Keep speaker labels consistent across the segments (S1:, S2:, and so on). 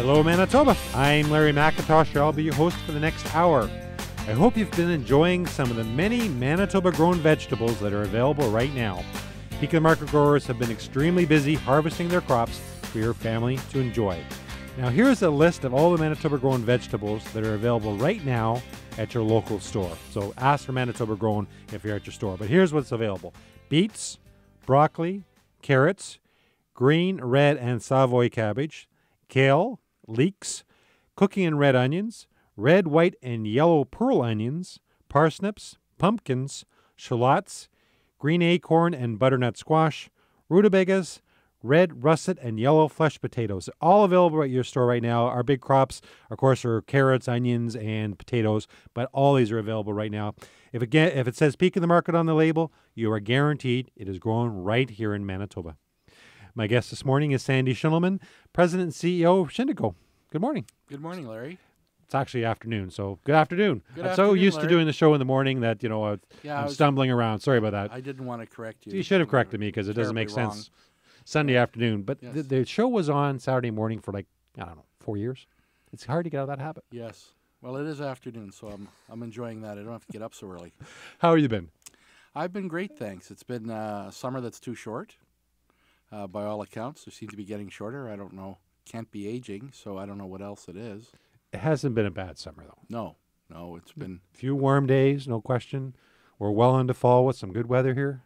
S1: Hello, Manitoba. I'm Larry McIntosh. I'll be your host for the next hour. I hope you've been enjoying some of the many Manitoba grown vegetables that are available right now. The Market growers have been extremely busy harvesting their crops for your family to enjoy. Now, here's a list of all the Manitoba grown vegetables that are available right now at your local store. So ask for Manitoba grown if you're at your store. But here's what's available beets, broccoli, carrots, green, red, and Savoy cabbage, kale, leeks, cooking and red onions, red, white, and yellow pearl onions, parsnips, pumpkins, shallots, green acorn and butternut squash, rutabagas, red, russet, and yellow flesh potatoes. All available at your store right now. Our big crops, of course, are carrots, onions, and potatoes, but all these are available right now. If it, if it says peak of the market on the label, you are guaranteed it is grown right here in Manitoba. My guest this morning is Sandy Shindleman, President and CEO of Shindico. Good morning.
S2: Good morning, Larry.
S1: It's actually afternoon, so good afternoon.
S2: Good
S1: I'm so used
S2: Larry.
S1: to doing the show in the morning that you know I,
S2: Yeah, I
S1: I'm
S2: was-
S1: stumbling around. Sorry about that.
S2: I didn't want to correct you.
S1: you should have corrected me because it doesn't make
S2: terribly
S1: sense. Sunday afternoon, but the,
S2: Yes.
S1: the show was on Saturday morning for like I don't know four years. It's hard to get out of that habit.
S2: Yes. Well, it is afternoon, so I'm I'm enjoying that. I don't have to get up so early.
S1: How have you been?
S2: I've been great, thanks. It's been uh, a summer that's too short, uh, by all accounts. They seem to be getting shorter. I don't know. Can't be aging, so I don't know what else it is.
S1: It hasn't been a bad summer though.
S2: No, no, it's been
S1: few warm days, no question. We're well into fall with some good weather here.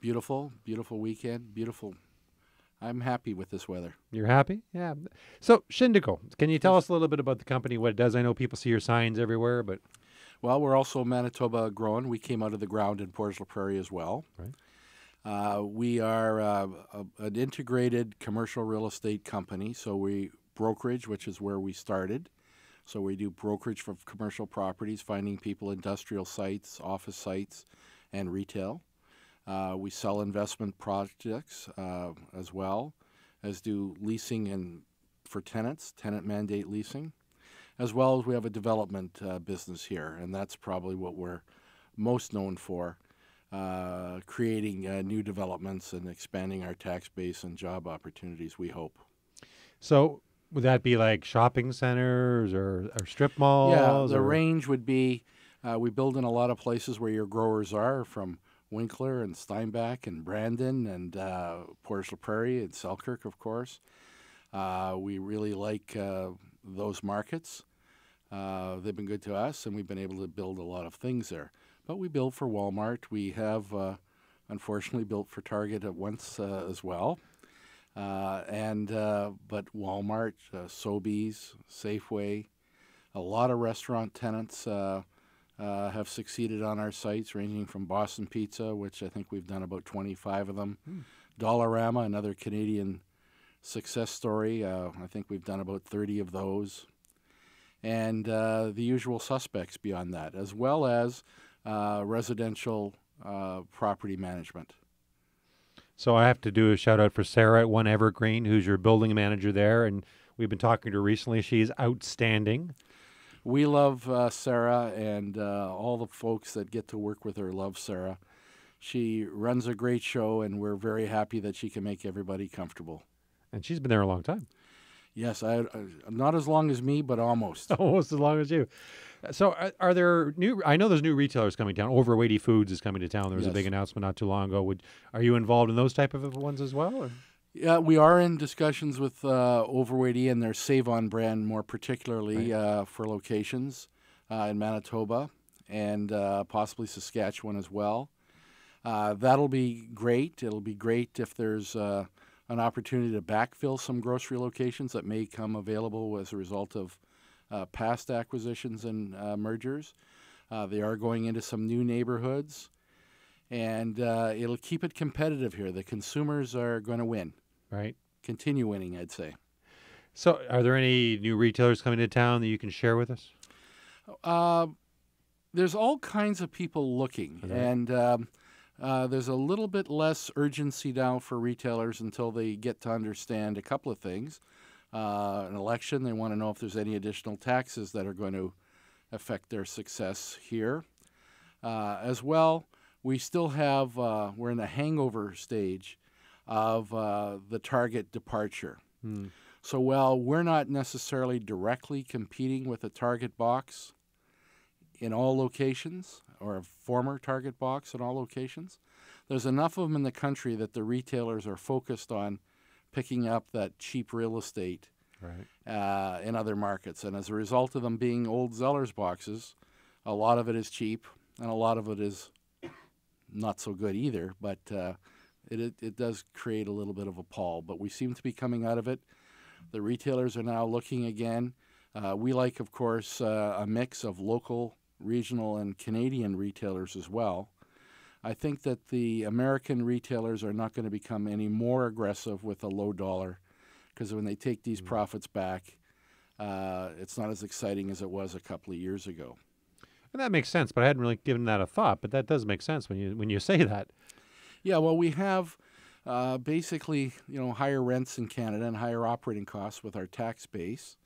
S2: beautiful, beautiful weekend, beautiful. I'm happy with this weather.
S1: You're happy? Yeah. So Shindico, can you tell us a little bit about the company, what it does? I know people see your signs everywhere, but
S2: Well, we're also Manitoba grown. We came out of the ground in Port La Prairie as well.
S1: Right.
S2: Uh, we are uh, a, an integrated commercial real estate company. So we brokerage, which is where we started. So we do brokerage for commercial properties, finding people industrial sites, office sites, and retail. Uh, we sell investment projects uh, as well as do leasing and for tenants, tenant mandate leasing as well as we have a development uh, business here, and that's probably what we're most known for, uh, creating uh, new developments and expanding our tax base and job opportunities. We hope.
S1: so would that be like shopping centers or, or strip malls?
S2: yeah, the
S1: or-
S2: range would be uh, we build in a lot of places where your growers are, from Winkler and Steinbach and Brandon and uh, Port La Prairie and Selkirk, of course. Uh, we really like uh, those markets. Uh, they've been good to us, and we've been able to build a lot of things there. But we build for Walmart. We have, uh, unfortunately, built for Target at once uh, as well. Uh, and uh, but Walmart, uh, Sobeys, Safeway, a lot of restaurant tenants uh, uh, have succeeded on our sites, ranging from Boston Pizza, which I think we've done about 25 of them, Dollarama, another Canadian success story. Uh, I think we've done about 30 of those. And uh, the usual suspects beyond that, as well as uh, residential uh, property management.
S1: So I have to do a shout out for Sarah at One Evergreen, who's your building manager there, and we've been talking to her recently. She's outstanding.
S2: We love uh, Sarah, and uh, all the folks that get to work with her love Sarah. She runs a great show, and we're very happy that she can make everybody comfortable.
S1: And she's been there a long time.
S2: Yes, I, I not as long as me, but almost.
S1: almost as long as you. So, are, are there new? I know there's new retailers coming down. Overwaitea Foods is coming to town. There was a big announcement not too long ago. Would are you involved in those type of ones as well? or-
S2: Yeah, we are in discussions with uh, Overweight E and their Save On brand, more particularly uh, for locations uh, in Manitoba and uh, possibly Saskatchewan as well. Uh, that'll be great. It'll be great if there's uh, an opportunity to backfill some grocery locations that may come available as a result of uh, past acquisitions and uh, mergers. Uh, they are going into some new neighborhoods, and uh, it'll keep it competitive here. The consumers are going to win
S1: Right.
S2: continue winning, I'd say.
S1: So, are there any new retailers coming to town that you can share with us?
S2: Uh, there's all kinds of people looking,
S1: Right.
S2: and um, uh, there's a little bit less urgency now for retailers until they get to understand a couple of things. Uh, an election, they want to know if there's any additional taxes that are going to affect their success here. Uh, as well, we still have, uh, we're in the hangover stage of uh, the target departure.
S1: Hmm.
S2: So while we're not necessarily directly competing with a Target box in all locations or a former Target box in all locations, there's enough of them in the country that the retailers are focused on picking up that cheap real estate
S1: Right.
S2: uh, in other markets. And as a result of them being old Zellers boxes, a lot of it is cheap and a lot of it is not so good either. But uh, it, it, it does create a little bit of a pall. But we seem to be coming out of it. The retailers are now looking again. Uh, we like, of course, uh, a mix of local, regional, and Canadian retailers as well. I think that the American retailers are not going to become any more aggressive with a low dollar because when they take these profits back, uh, it's not as exciting as it was a couple of years ago.
S1: And that makes sense, but I hadn't really given that a thought. But that does make sense when you when you say that.
S2: Yeah, well, we have uh, basically you know higher rents in Canada and higher operating costs with our tax base,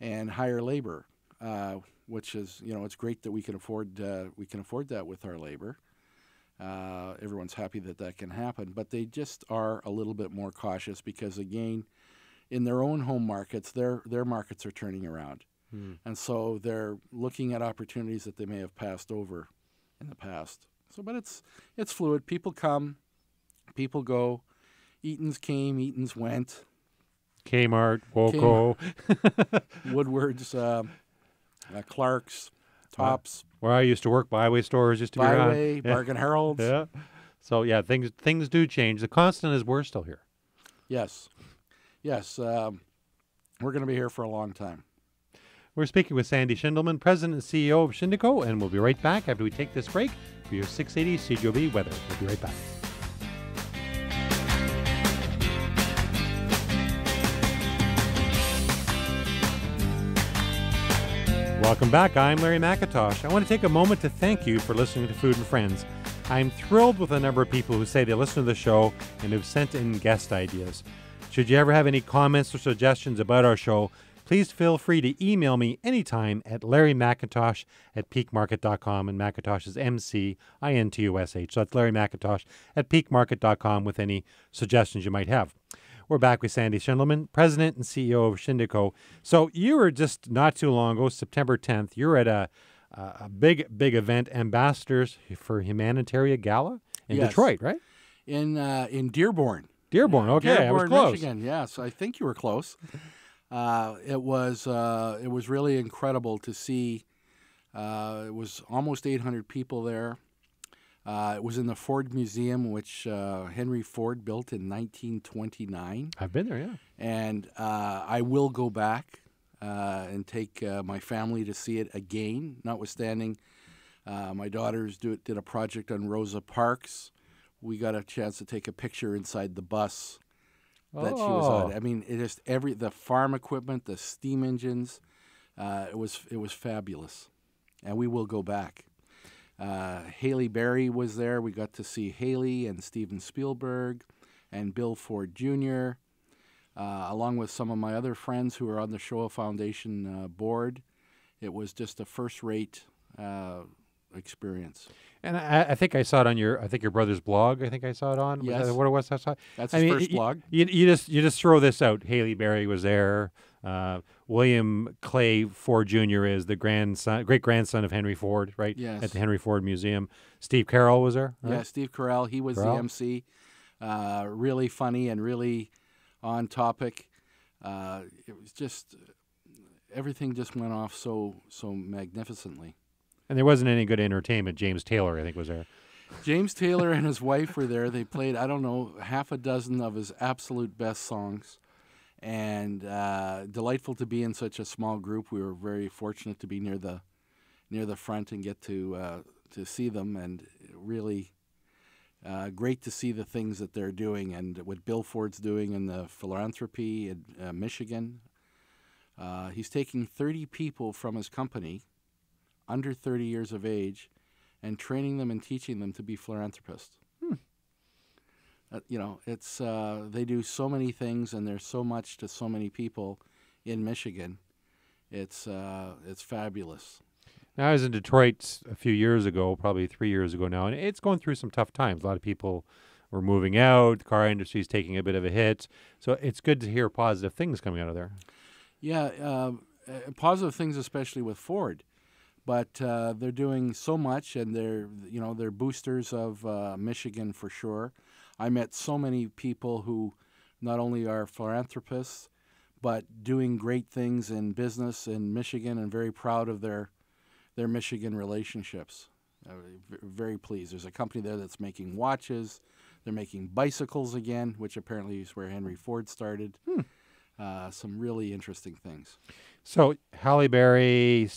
S2: and higher labor, uh, which is you know it's great that we can afford uh, we can afford that with our labor. Uh, everyone's happy that that can happen, but they just are a little bit more cautious because again, in their own home markets, their their markets are turning around, and so they're looking at opportunities that they may have passed over in the past. So, but it's it's fluid. People come, people go. Eaton's came, Eaton's went.
S1: Kmart, Woolco,
S2: Woodward's, uh, uh, Clark's, Tops,
S1: where I used to work, BiWay stores used to be around.
S2: BiWay,
S1: Yeah.
S2: Bargain Harold's.
S1: Yeah. So yeah, things things do change. The constant is we're still here.
S2: Yes, yes. Um, we're going to be here for a long time.
S1: We're speaking with Sandy Shindleman, President and CEO of Shindico, and we'll be right back after we take this break for your 680 CJOB weather. We'll be right back. Welcome back. I'm Larry McIntosh. I want to take a moment to thank you for listening to Food and Friends. I'm thrilled with the number of people who say they listen to the show and have sent in guest ideas. Should you ever have any comments or suggestions about our show, please feel free to email me anytime at larrymcintosh at peakmarket.com. And Macintosh is M C I N T O S H. So that's Larry McIntosh at peakmarket.com with any suggestions you might have. We're back with Sandy Shindleman, President and CEO of Shindico. So you were just not too long ago, September 10th, you're at a, a big, big event, Ambassadors for Humanitarian Gala in
S2: Yes.
S1: Detroit, right?
S2: In uh, in Dearborn,
S1: Dearborn, okay, I was
S2: Dearborn,
S1: close.
S2: Michigan. Yes, I think you were close. Uh, it was uh, it was really incredible to see. Uh, it was almost 800 people there. Uh, it was in the Ford Museum, which uh, Henry Ford built in 1929,
S1: I've been there, yeah.
S2: and uh, I will go back uh, and take uh, my family to see it again. Notwithstanding, uh, my daughters do, did a project on Rosa Parks. We got a chance to take a picture inside the bus that she was on.
S1: Oh.
S2: I mean, it just every the farm equipment, the steam engines, uh, it was it was fabulous, and we will go back. Uh, Haley Berry was there. We got to see Haley and Steven Spielberg, and Bill Ford Jr. Uh, along with some of my other friends who are on the Shoah Foundation uh, board. It was just a first-rate uh, experience.
S1: And I, I think I saw it on your, I think your brother's blog. I think I saw it on. Was
S2: Yes.
S1: that what it was? I saw.
S2: That's
S1: I
S2: his
S1: mean,
S2: first
S1: y-
S2: blog.
S1: You, you just you just throw this out. Haley Berry was there. Uh, William Clay Ford Jr. is the grandson, great grandson of Henry Ford, right?
S2: Yes.
S1: At the Henry Ford Museum. Steve Carell was there. right?
S2: Yeah, Steve Carell, he was the MC. Uh, really funny and really on topic. Uh, it was just everything just went off so so magnificently.
S1: And there wasn't any good entertainment. James Taylor, I think, was there.
S2: James Taylor and his wife were there. They played I don't know half a dozen of his absolute best songs, and uh, delightful to be in such a small group. We were very fortunate to be near the near the front and get to uh, to see them, and really uh, great to see the things that they're doing and what Bill Ford's doing in the philanthropy in uh, Michigan. Uh, he's taking 30 people from his company, under 30 years of age, and training them and teaching them to be philanthropists. Uh, you know, it's uh, they do so many things, and there's so much to so many people in Michigan. It's uh, it's fabulous.
S1: Now, I was in Detroit a few years ago, probably three years ago now, and it's going through some tough times. A lot of people we're moving out. The car industry is taking a bit of a hit. So it's good to hear positive things coming out of there.
S2: Yeah, uh, uh, positive things, especially with Ford. But uh, they're doing so much, and they're you know they're boosters of uh, Michigan for sure. I met so many people who not only are philanthropists, but doing great things in business in Michigan, and very proud of their their Michigan relationships. Uh, v- very pleased. There's a company there that's making watches. They're making bicycles again, which apparently is where Henry Ford started. Uh, some really interesting things.
S1: So Halle Berry,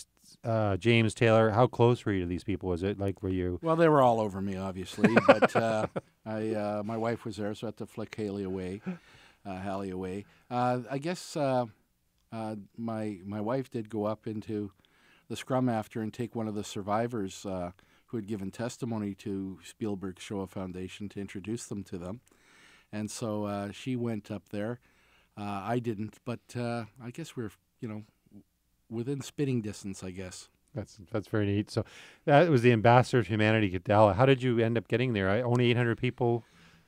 S1: uh, James Taylor, how close were you to these people? Was it like were you?
S2: Well, they were all over me, obviously, but uh, I, uh, my wife was there, so I had to flick Haley away, uh, Hallie away. Uh, I guess uh, my my wife did go up into the scrum after and take one of the survivors who had given testimony to Spielberg Shoah Foundation to introduce them to them, and so she went up there. I didn't, but I guess we're you know within spitting distance, I guess.
S1: That's that's very neat. So that was the ambassador of humanity, Gadala. How did you end up getting there? I, only 800 people.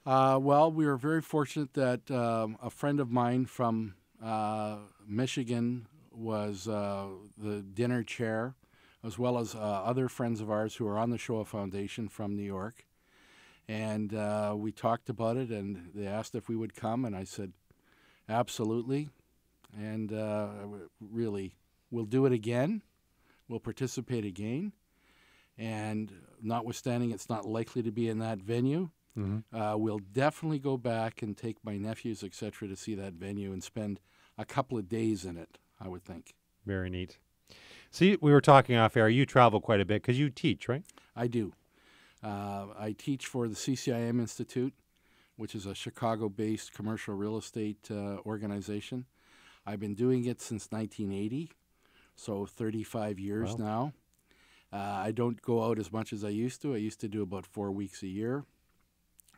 S2: Uh, well, we were very fortunate that um, a friend of mine from uh, Michigan was uh, the dinner chair, as well as uh, other friends of ours who are on the Shoah Foundation from New York. And uh, we talked about it, and they asked if we would come, and I said, absolutely. And uh, really, we'll do it again. We'll participate again. And notwithstanding, it's not likely to be in that venue.
S1: Mm-hmm.
S2: Uh, we'll definitely go back and take my nephews, etc., to see that venue and spend a couple of days in it. I would think.
S1: Very neat. See, we were talking off air. You travel quite a bit because you teach, right?
S2: I do. Uh, I teach for the CCIM Institute, which is a Chicago-based commercial real estate uh, organization. I've been doing it since 1980, so 35 years
S1: Wow.
S2: now. Uh, I don't go out as much as I used to. I used to do about four weeks a year.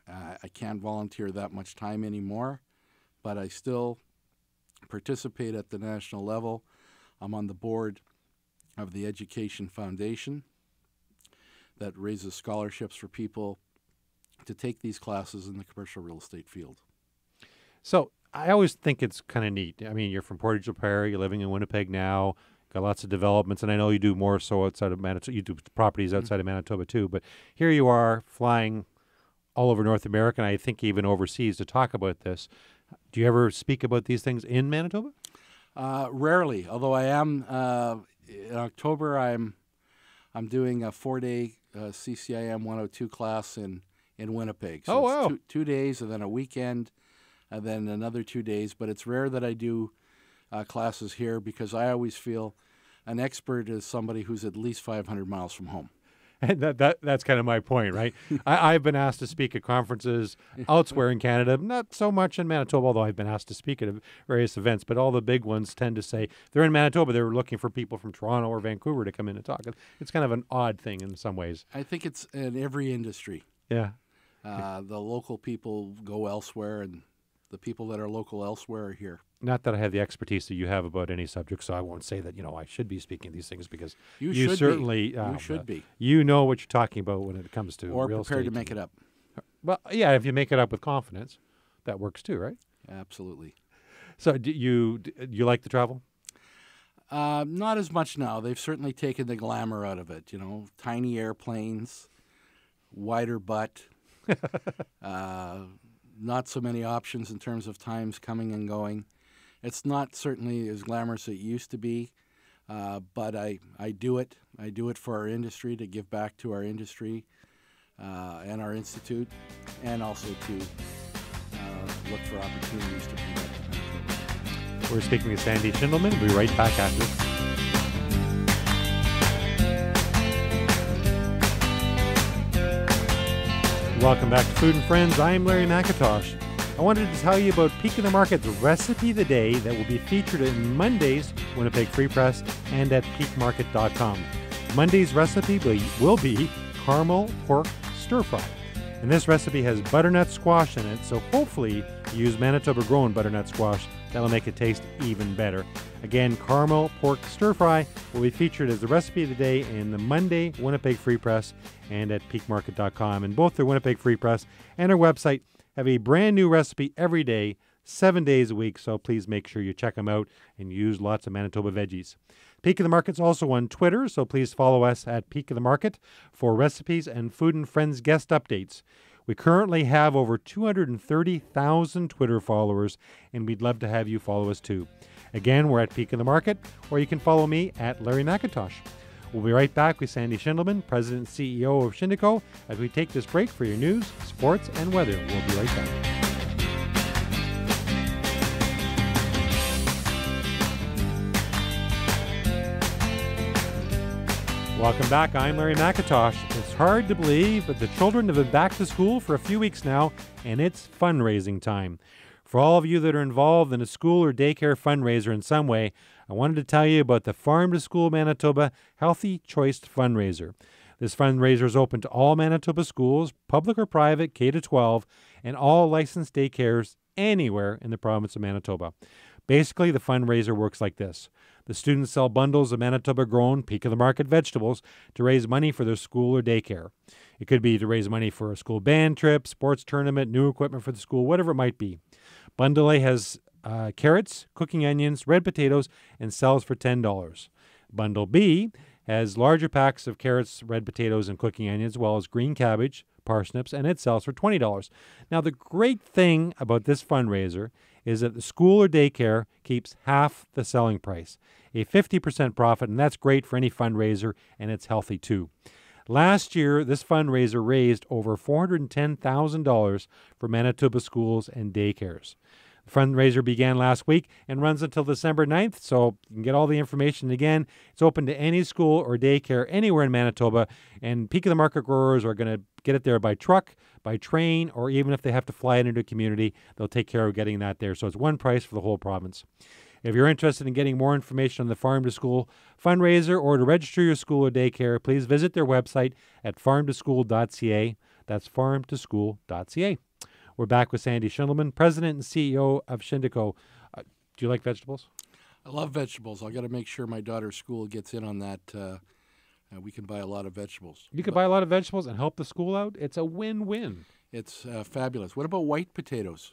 S2: Uh, I can't volunteer that much time anymore, but I still participate at the national level. I'm on the board of the Education Foundation that raises scholarships for people to take these classes in the commercial real estate field.
S1: So I always think it's kind of neat. I mean, you're from Portage la Prairie. You're living in Winnipeg now. Got lots of developments, and I know you do more so outside of Manitoba. You do properties outside of Manitoba too. But here you are flying all over North America, and I think even overseas to talk about this. Do you ever speak about these things in Manitoba?
S2: Uh, rarely, although I am uh, in October. I'm I'm doing a four-day uh, CCIM 102 class in in Winnipeg. So
S1: Oh,
S2: it's
S1: wow.
S2: Two, two days, and then a weekend, and then another two days. But it's rare that I do uh, classes here because I always feel an expert is somebody who's at least 500 miles from home.
S1: And that, that that's kind of my point, right? I, I've been asked to speak at conferences elsewhere in Canada, not so much in Manitoba, although I've been asked to speak at various events. But all the big ones tend to say they're in Manitoba. They're looking for people from Toronto or Vancouver to come in and talk. It's kind of an odd thing in some ways.
S2: I think it's in every industry.
S1: Yeah.
S2: Uh, the local people go elsewhere, and the people that are local elsewhere are here.
S1: Not that I have the expertise that you have about any subject, so I won't say that you know I should be speaking these things because
S2: You,
S1: you
S2: should
S1: certainly
S2: be.
S1: um,
S2: you should
S1: uh,
S2: be,
S1: you know what you're talking about when it comes to
S2: or
S1: real
S2: prepared to make it up.
S1: Well, yeah, if you make it up with confidence, that works too, right?
S2: Absolutely.
S1: So, do you do you like to travel?
S2: Uh, not as much now. They've certainly taken the glamour out of it. You know, tiny airplanes, wider butt, uh, not so many options in terms of times coming and going. It's not certainly as glamorous as it used to be, uh, but I, I do it. I do it for our industry to give back to our industry uh, and our institute, and also to uh, look for opportunities to promote.
S1: We're speaking with Sandy Shindleman. We'll be right back after this. Welcome back to Food and Friends. I'm Larry McIntosh. I wanted to tell you about Peak of the Market's recipe of the day that will be featured in Monday's Winnipeg Free Press and at peakmarket.com. Monday's recipe will- be caramel pork stir fry. And this recipe has butternut squash in it, so hopefully you use Manitoba grown butternut squash. That'll make it taste even better. Again, caramel pork stir fry will be featured as the recipe of the day in the Monday Winnipeg Free Press and at peakmarket.com. And both the Winnipeg Free Press and our website have a brand new recipe every day, seven days a week. So please make sure you check them out and use lots of Manitoba veggies. Peak of the Market's also on Twitter, so please follow us at Peak of the Market for recipes and Food and Friends guest updates. We currently have over 230,000 Twitter followers, and we'd love to have you follow us too. Again, we're at Peak of the Market, or you can follow me at Larry McIntosh. We'll be right back with Sandy Shindleman, President and CEO of Shindico, as we take this break for your news, sports, and weather. We'll be right back. Welcome back. I'm Larry McIntosh. It's hard to believe, but the children have been back to school for a few weeks now, and it's fundraising time. For all of you that are involved in a school or daycare fundraiser in some way, I wanted to tell you about the Farm to School Manitoba Healthy Choice Fundraiser. This fundraiser is open to all Manitoba schools, public or private, K 12, and all licensed daycares anywhere in the province of Manitoba. Basically, the fundraiser works like this. The students sell bundles of Manitoba grown, peak of the market vegetables to raise money for their school or daycare. It could be to raise money for a school band trip, sports tournament, new equipment for the school, whatever it might be. Bundle A has uh, carrots, cooking onions, red potatoes, and sells for $10. Bundle B has larger packs of carrots, red potatoes, and cooking onions, as well as green cabbage, parsnips, and it sells for $20. Now, the great thing about this fundraiser is that the school or daycare keeps half the selling price, a 50% profit, and that's great for any fundraiser, and it's healthy too. Last year, this fundraiser raised over $410,000 for Manitoba schools and daycares. Fundraiser began last week and runs until December 9th, so you can get all the information again. It's open to any school or daycare anywhere in Manitoba, and Peak of the Market growers are going to get it there by truck, by train, or even if they have to fly it into a community, they'll take care of getting that there. So it's one price for the whole province. If you're interested in getting more information on the Farm to School fundraiser or to register your school or daycare, please visit their website at farmtoschool.ca. That's farmtoschool.ca. We're back with Sandy Shindleman, President and CEO of Shindico. Uh, do you like vegetables?
S2: I love vegetables. I got to make sure my daughter's school gets in on that. Uh, uh, we can buy a lot of vegetables.
S1: You can buy a lot of vegetables and help the school out. It's a win-win.
S2: It's uh, fabulous. What about white potatoes?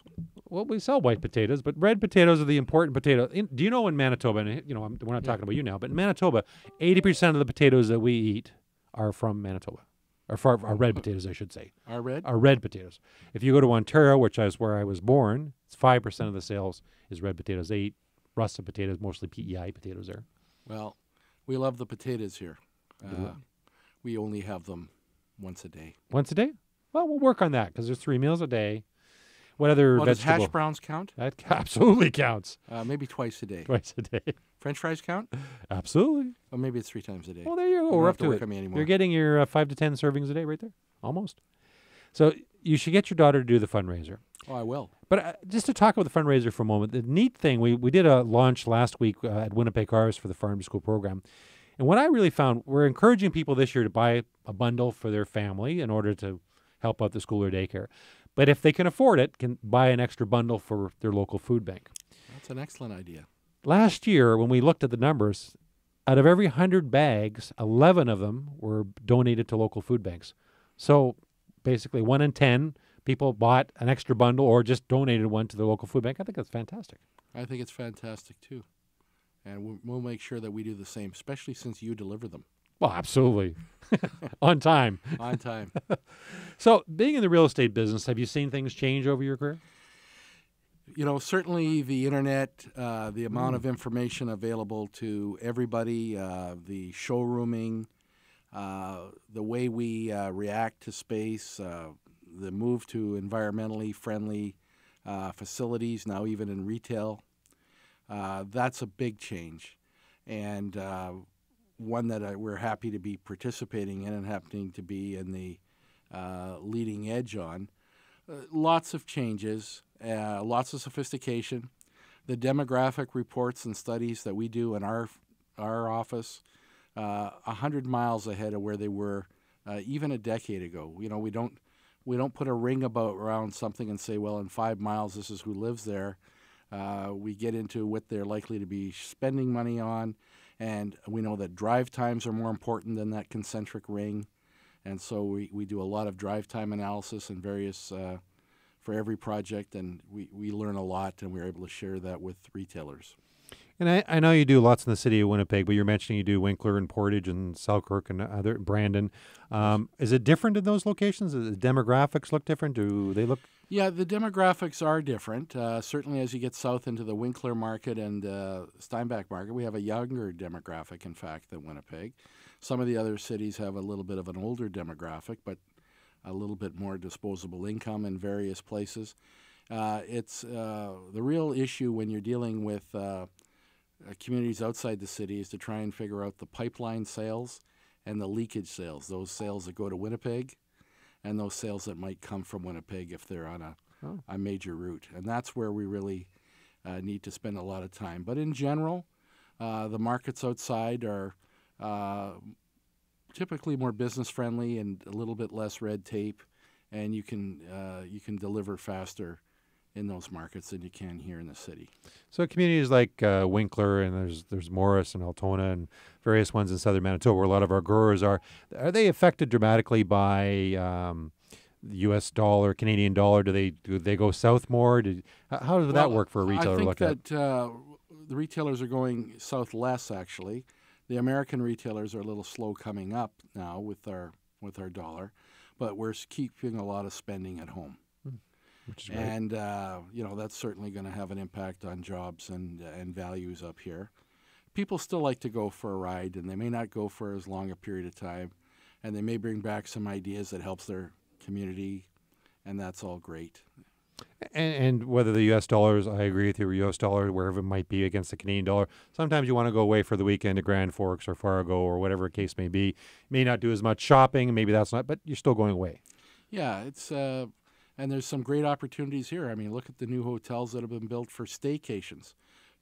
S1: Well, we sell white potatoes, but red potatoes are the important potato. In, do you know in Manitoba? And you know, I'm, we're not talking about you now, but in Manitoba, 80% of the potatoes that we eat are from Manitoba or far, are red potatoes, I should say.
S2: Our red?
S1: Are red potatoes. If you go to Ontario, which is where I was born, it's five percent of the sales is red potatoes. They eat russet potatoes, mostly PEI potatoes there.
S2: Well, we love the potatoes here. Uh, we only have them once a day.
S1: Once a day? Well, we'll work on that because there's three meals a day. What other
S2: well,
S1: vegetable?
S2: Does hash browns count?
S1: That absolutely counts.
S2: Uh, maybe twice a day.
S1: Twice a day.
S2: French fries count?
S1: Absolutely.
S2: Or maybe it's three times a day.
S1: Well, there you go. We're up
S2: to
S1: it.
S2: on me anymore.
S1: You're getting your uh, five to ten servings a day right there, almost. So you should get your daughter to do the fundraiser.
S2: oh, I will.
S1: But uh, just to talk about the fundraiser for a moment, the neat thing we we did a launch last week uh, at Winnipeg Harvest for the Farm to School program, and what I really found, we're encouraging people this year to buy a bundle for their family in order to help out the school or daycare. But if they can afford it, can buy an extra bundle for their local food bank.
S2: That's an excellent idea.
S1: Last year, when we looked at the numbers, out of every 100 bags, 11 of them were donated to local food banks. So basically, one in 10 people bought an extra bundle or just donated one to the local food bank. I think that's fantastic.
S2: I think it's fantastic too. And we'll, we'll make sure that we do the same, especially since you deliver them
S1: Well, absolutely. On time.
S2: on time.
S1: So, being in the real estate business, have you seen things change over your career?
S2: you know, certainly the internet, uh, the amount of information available to everybody, uh, the showrooming, uh, the way we uh, react to space, uh, the move to environmentally friendly uh, facilities, now even in retail, uh, that's a big change. And uh, one that I, we're happy to be participating in and happening to be in the uh, leading edge on. Uh, lots of changes, uh, lots of sophistication. The demographic reports and studies that we do in our our office, uh, hundred miles ahead of where they were uh, even a decade ago. You know, we don't we don't put a ring about around something and say, well, in five miles, this is who lives there. Uh, we get into what they're likely to be spending money on, and we know that drive times are more important than that concentric ring. And so we, we do a lot of drive time analysis and various uh, for every project, and we, we learn a lot, and we're able to share that with retailers.
S1: And I, I know you do lots in the city of Winnipeg, but you're mentioning you do Winkler and Portage and Selkirk and other Brandon. Um, is it different in those locations? Do the demographics look different? Do they look?
S2: Yeah, the demographics are different. Uh, certainly, as you get south into the Winkler market and uh, Steinbach market, we have a younger demographic, in fact, than Winnipeg. Some of the other cities have a little bit of an older demographic, but a little bit more disposable income in various places. Uh, it's uh, the real issue when you're dealing with uh, uh, communities outside the city is to try and figure out the pipeline sales and the leakage sales, those sales that go to Winnipeg and those sales that might come from Winnipeg if they're on a, oh. a major route. And that's where we really uh, need to spend a lot of time. But in general, uh, the markets outside are uh, typically more business friendly and a little bit less red tape, and you can, uh, you can deliver faster in those markets than you can here in the city.
S1: So communities like uh, Winkler and there's there's Morris and Altona and various ones in southern Manitoba where a lot of our growers are, are they affected dramatically by um, the U.S. dollar, Canadian dollar? Do they do they go south more? Do, how does well, that work for a retailer?
S2: I think
S1: that
S2: uh, the retailers are going south less. Actually, the American retailers are a little slow coming up now with our with our dollar, but we're keeping a lot of spending at home and uh, you know that's certainly going to have an impact on jobs and and values up here. People still like to go for a ride, and they may not go for as long a period of time, and they may bring back some ideas that helps their community, and that's all great.
S1: And, and, whether the U.S. dollars, I agree with you, U.S. dollar, wherever it might be against the Canadian dollar, sometimes you want to go away for the weekend to Grand Forks or Fargo or whatever case may be. You may not do as much shopping, maybe that's not, but you're still going away.
S2: Yeah, it's uh, and there's some great opportunities here. I mean, look at the new hotels that have been built for staycations.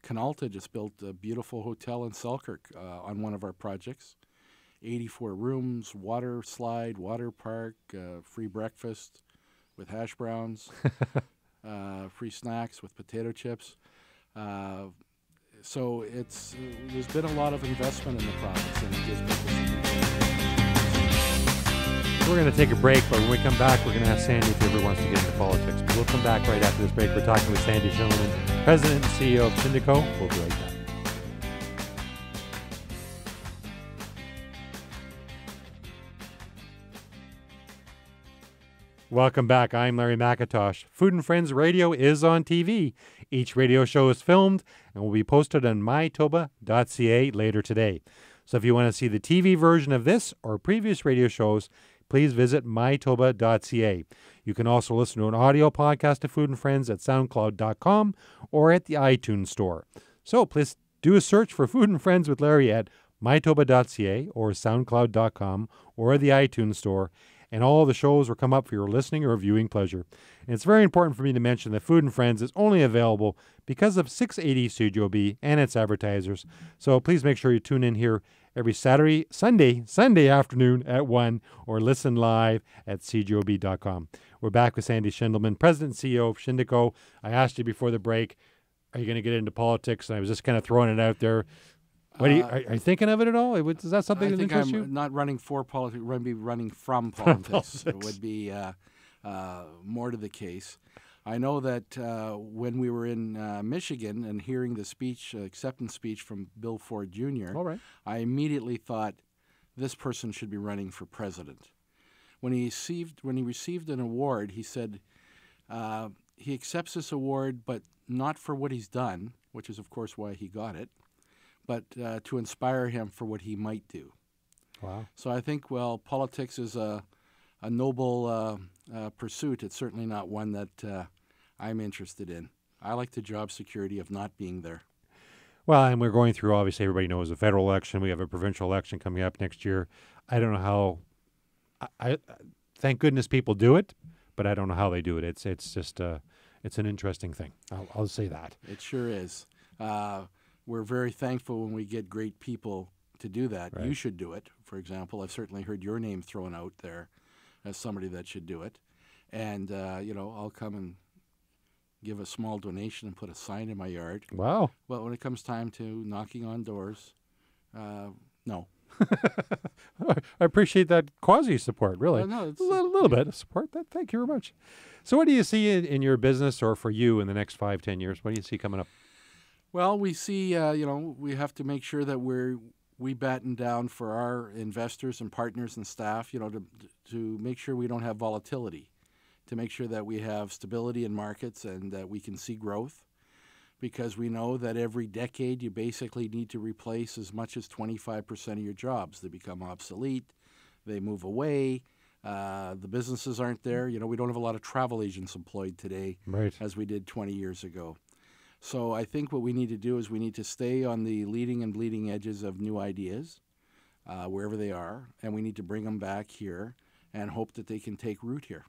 S2: Canalta just built a beautiful hotel in Selkirk uh, on one of our projects. 84 rooms, water slide, water park, uh, free breakfast with hash browns, uh, free snacks with potato chips. Uh, so it's there's been a lot of investment in the province, and it people
S1: we're going to take a break, but when we come back, we're going to ask Sandy if he ever wants to get into politics. But we'll come back right after this break. We're talking with Sandy Shindleman, President and CEO of Shindico. We'll be right back. Welcome back. I'm Larry McIntosh. Food and Friends Radio is on TV. Each radio show is filmed and will be posted on mytoba.ca later today. So if you want to see the TV version of this or previous radio shows, please visit mytoba.ca. You can also listen to an audio podcast of Food and Friends at soundcloud.com or at the iTunes store. So please do a search for Food and Friends with Larry at mytoba.ca or soundcloud.com or the iTunes store, and all the shows will come up for your listening or viewing pleasure. And it's very important for me to mention that Food and Friends is only available because of 680 Studio B and its advertisers. So please make sure you tune in here every Saturday, Sunday, Sunday afternoon at 1 or listen live at cjob.com. We're back with Sandy Shindleman, President and CEO of Shindico. I asked you before the break, are you going to get into politics? And I was just kind of throwing it out there. What are you, uh, are, are you thinking of it at all? Is that something I that
S2: think
S1: interests
S2: I'm
S1: you?
S2: not running for politics. Maybe running from politics, It would be uh, uh, more to the case. I know that uh, when we were in uh, Michigan and hearing the speech, uh, acceptance speech from Bill Ford Jr.,
S1: All right.
S2: I immediately thought this person should be running for president. When he received when he received an award, he said uh, he accepts this award, but not for what he's done, which is of course why he got it, but uh, to inspire him for what he might do.
S1: Wow.
S2: So I think well, politics is a a noble uh, uh, pursuit. It's certainly not one that uh, I'm interested in. I like the job security of not being there.
S1: Well, and we're going through, obviously, everybody knows a federal election. We have a provincial election coming up next year. I don't know how, I, I thank goodness people do it, but I don't know how they do it. It's, it's just, uh, it's an interesting thing. I'll, I'll say that.
S2: It sure is. Uh, we're very thankful when we get great people to do that. Right. You should do it. For example, I've certainly heard your name thrown out there as somebody that should do it. and uh, you know I'll come and give a small donation and put a sign in my yard.
S1: Wow.
S2: But when it comes time to knocking on doors, uh, no.
S1: I appreciate that quasi support, really.
S2: Uh, no, it's,
S1: a little, little bit of support. That, thank you very much. So, what do you see in, in your business or for you in the next five, ten years? What do you see coming up?
S2: Well, we see, uh, you know, we have to make sure that we're we batten down for our investors and partners and staff, you know, to to make sure we don't have volatility, to make sure that we have stability in markets and that we can see growth, because we know that every decade you basically need to replace as much as 25% of your jobs. They become obsolete, they move away. Uh, the businesses aren't there. You know, we don't have a lot of travel agents employed today
S1: Right.
S2: as we did 20 years ago. So I think what we need to do is we need to stay on the leading and bleeding edges of new ideas, uh, wherever they are, and we need to bring them back here and hope that they can take root here.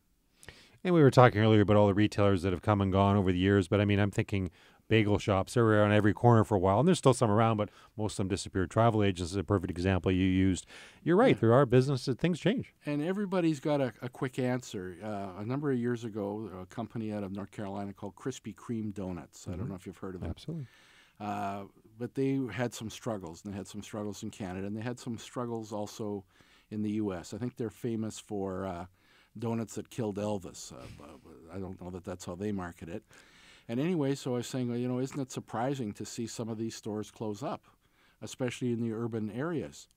S1: And we were talking earlier about all the retailers that have come and gone over the years, but I mean, I'm thinking bagel shops. They were on every corner for a while, and there's still some around, but most of them disappeared. Travel agents is a perfect example you used. You're right. There are businesses, things change.
S2: And everybody's got a, a quick answer. Uh, a number of years ago, a company out of North Carolina called Krispy Kreme Donuts. I don't know if you've heard of them.
S1: Absolutely.
S2: Uh, but they had some struggles, and they had some struggles in Canada, and they had some struggles also in the U.S. I think they're famous for uh, donuts that killed Elvis. Uh, I don't know that that's how they market it. And anyway, so I was saying, you know, isn't it surprising to see some of these stores close up, especially in the urban areas?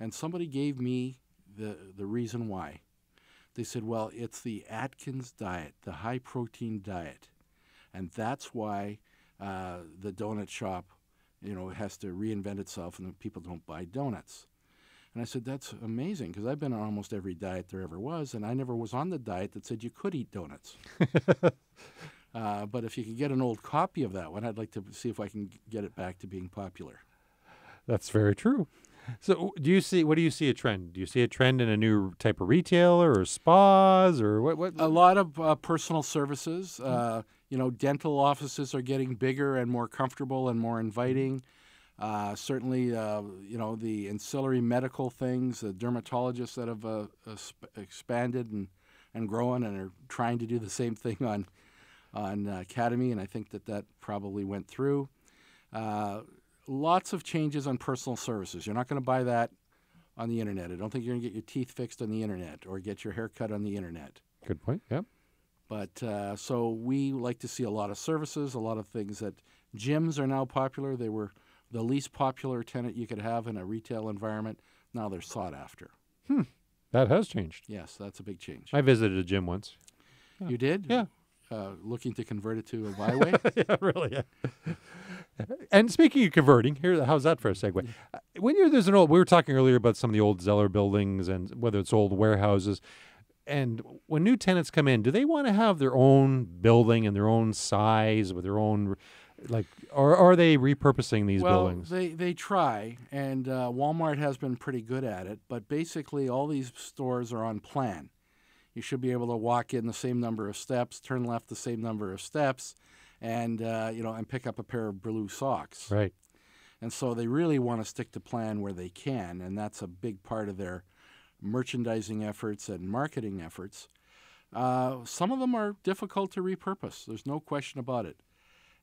S2: And somebody gave me the the reason why. They said, well, it's the Atkins diet, the high protein diet, and that's why uh, the donut shop, you know, has to reinvent itself, and people don't buy donuts. And I said, that's amazing because I've been on almost every diet there ever was, and I never was on the diet that said you could eat donuts. uh, but if you could get an old copy of that one, I'd like to see if I can get it back to being popular.
S1: That's very true. So, do you see? What do you see a trend? Do you see a trend in a new type of retailer or spas or what? What?
S2: A lot of uh, personal services. Uh, you know, dental offices are getting bigger and more comfortable and more inviting. Uh, certainly, uh, you know, the ancillary medical things, the dermatologists that have uh, uh, expanded and, and grown and are trying to do the same thing on, on uh, Academy, and I think that that probably went through. Uh, lots of changes on personal services. You're not going to buy that on the internet. I don't think you're going to get your teeth fixed on the internet or get your hair cut on the internet.
S1: Good point. Yep.
S2: But uh, so we like to see a lot of services, a lot of things that gyms are now popular. They were the least popular tenant you could have in a retail environment. Now they're sought after. Hmm.
S1: That has changed.
S2: Yes, that's a big change.
S1: I visited a gym once.
S2: You did?
S1: Yeah.
S2: Uh, looking to convert it to a byway?
S1: yeah, really. Yeah. and speaking of converting, here, how's that for a segue? Uh, When you're there's an old, we were talking earlier about some of the old Zeller buildings and whether it's old warehouses. And when new tenants come in, do they want to have their own building and their own size with their own, like, or are they repurposing these
S2: well,
S1: buildings?
S2: they they try, and uh, Walmart has been pretty good at it. But basically, all these stores are on plan. You should be able to walk in the same number of steps, turn left the same number of steps, and uh, you know, and pick up a pair of blue socks.
S1: Right.
S2: And so they really want to stick to plan where they can, and that's a big part of their merchandising efforts and marketing efforts. Uh, some of them are difficult to repurpose. There's no question about it.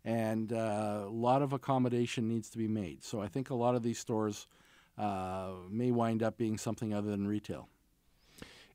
S2: And uh, a lot of accommodation needs to be made. So I think a lot of these stores uh, may wind up being something other than retail.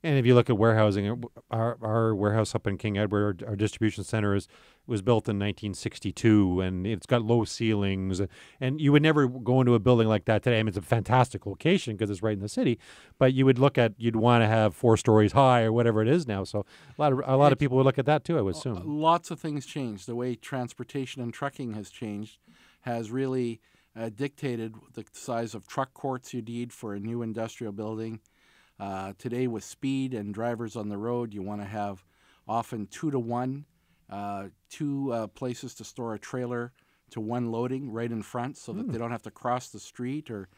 S1: And if you look at warehousing, our, our warehouse up in King Edward, our, our distribution center is was built in 1962, and it's got low ceilings. And you would never go into a building like that today. I mean, it's a fantastic location because it's right in the city. But you would look at, you'd want to have four stories high or whatever it is now. So a lot of a lot of people would look at that too. I would assume.
S2: Lots of things changed. The way transportation and trucking has changed has really uh, dictated the size of truck courts you need for a new industrial building. Uh, today, with speed and drivers on the road, you want to have often two to one, uh, two uh, places to store a trailer to one loading right in front so that they don't have to cross the street or,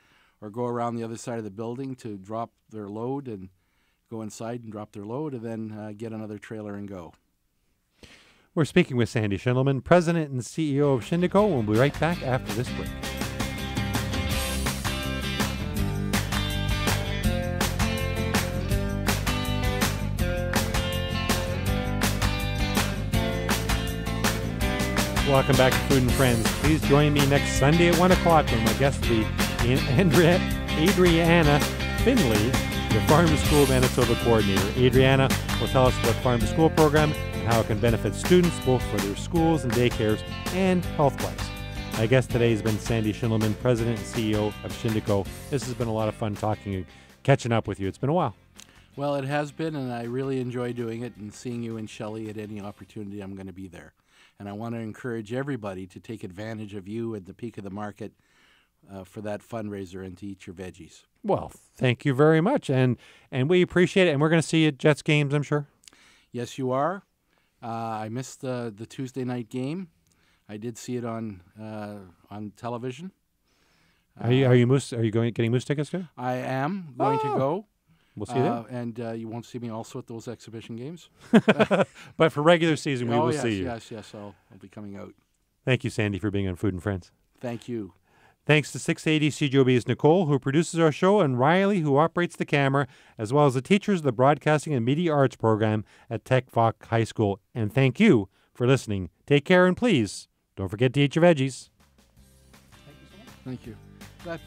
S2: or go around the other side of the building to drop their load and go inside and drop their load and then uh, get another trailer and go.
S1: We're speaking with Sandy Shindleman, President and CEO of Shindico. We'll be right back after this break. Welcome back to Food and Friends. Please join me next Sunday at 1 o'clock when my guest will be Andrea, Adriana Finley, the Farm to School Manitoba Coordinator. Adriana will tell us about Farm to School program and how it can benefit students both for their schools and daycares and health-wise. My guest today has been Sandy Shindleman, President and CEO of Shindico. This has been a lot of fun talking and catching up with you. It's been a while.
S2: Well, it has been, and I really enjoy doing it and seeing you and Shelley at any opportunity I'm going to be there. And I want to encourage everybody to take advantage of you at the peak of the market uh, for that fundraiser and to eat your veggies.
S1: Well, thank you very much, and and we appreciate it. And we're going to see you at Jets games, I'm sure.
S2: Yes, you are. Uh, I missed the the Tuesday night game. I did see it on uh, on television.
S1: Are you are you moose? Are you going getting moose tickets too?
S2: I am going to
S1: Oh,
S2: go.
S1: We'll see
S2: Uh, and uh, you won't see me also at those exhibition games.
S1: but for regular season, we
S2: oh,
S1: will
S2: yes,
S1: see you.
S2: yes, yes. I'll, I'll be coming out.
S1: Thank you, Sandy, for being on Food and Friends.
S2: Thank you.
S1: Thanks to 680 CJOB's Nicole, who produces our show, and Riley, who operates the camera, as well as the teachers of the Broadcasting and Media Arts program at Tec Voc High School. And thank you for listening. Take care, and please don't forget to eat your veggies.
S2: Thank you. That